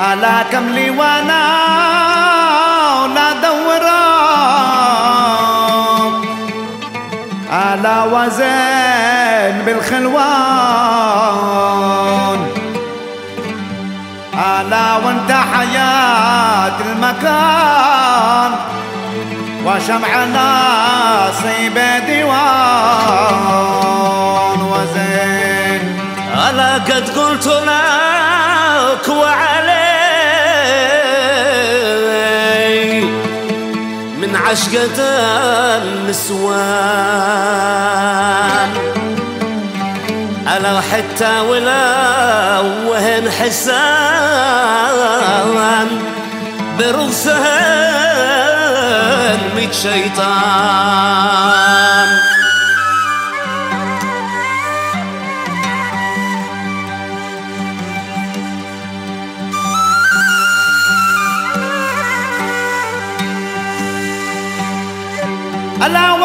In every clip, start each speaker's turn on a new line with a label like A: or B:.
A: ألا كم لي وأنا ولا دورا. ألا وزن بالخلوان. ألا وانت حياة المكان. وشمع نصيب ديوان. وزين
B: ألا قد قلت لك عشقة النسوان ألا حتى ولا وهن حسان. برغسهن ميت شيطان.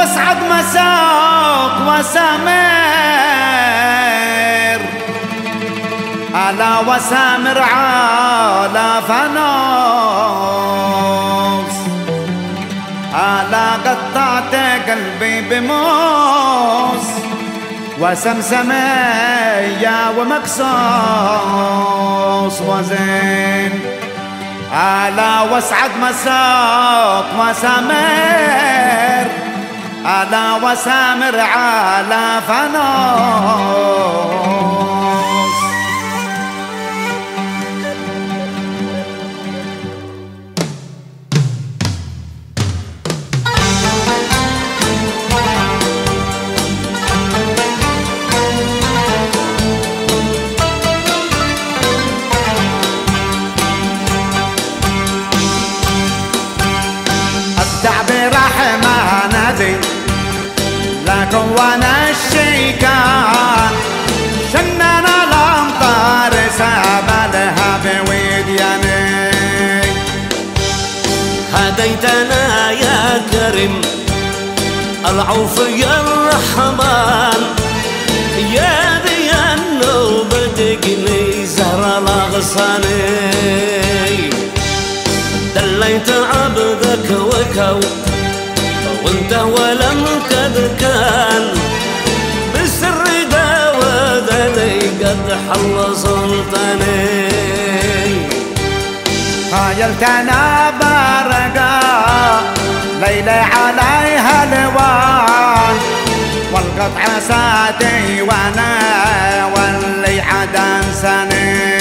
A: واسعد مساق وسامر. ألا وسامر على فانوس ألا قطعت قلبي بموس. وسمسمية ومكسوس وزين. ألا واسعد مساق وسامر. ألا وسامر على فانوس الشيكان شننا الأمطار سابلها بودياني
B: هديتنا يا كريم العوف يا الرحمن. يا ذي النوبة تقني زهر الأغصاني. دليت عبدك وكو وانت ولم قد كان حل سلطاني
A: خايلتنا برقا ليلة عليها الوان. والقطع ساتي وأنا واللي عدن سني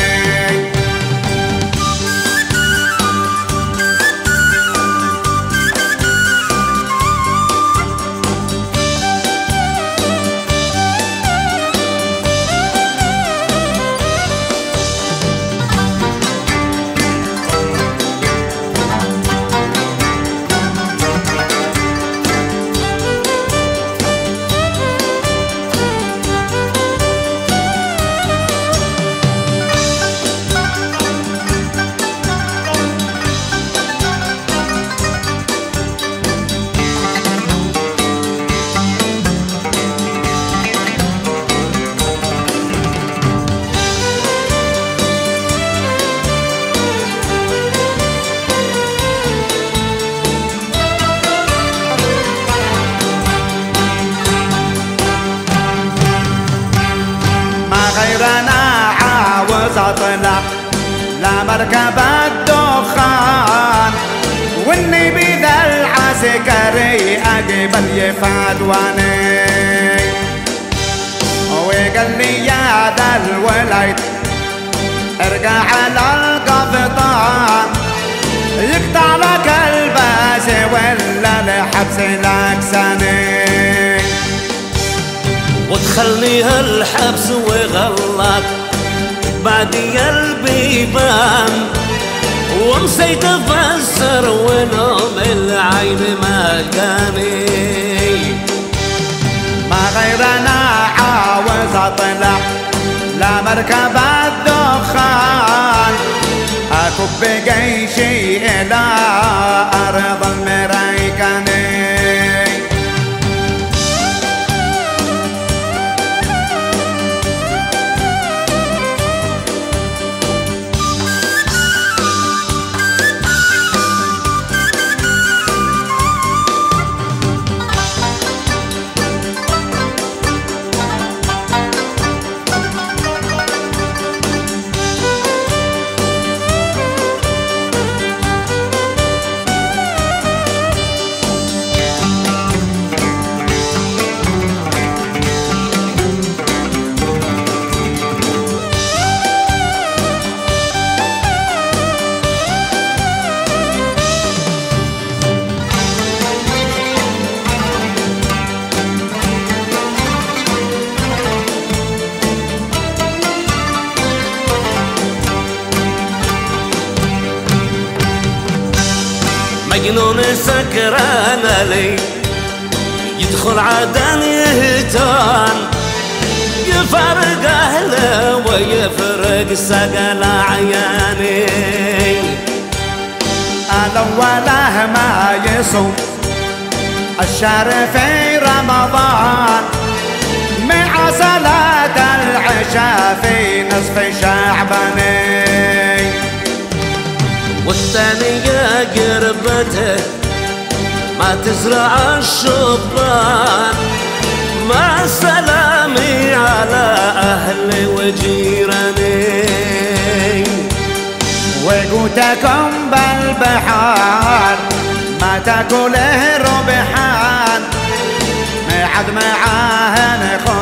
A: لا مركب الدخان. والنبي ذا العسكري اقبل يفاد واني. وقال لي يا ذا الولد ارجع على القبطان. يقطع لك الباس ولا الحبس لك سنين
B: ودخلني هالحبس وغلط بعدي قلبي بان ونسيت أفسر ونوم العين ما جاني
A: ما غيرنا عاوز أطلع لا مركب الدخان. أكب جيشي
B: مجنون سكران لي. يدخل عدن يهتان. يفرق أهله ويفرق سقل عياني.
A: الأوله ما يصوم الشهر في رمضان. مع صلاة العشاء في نصف شعباني.
B: والثانية قربته ما تزرع الشبان. مع سلامي على أهلي وجيراني.
A: وقوتكم بالبحر تاكله ربحان. معد معاه نخو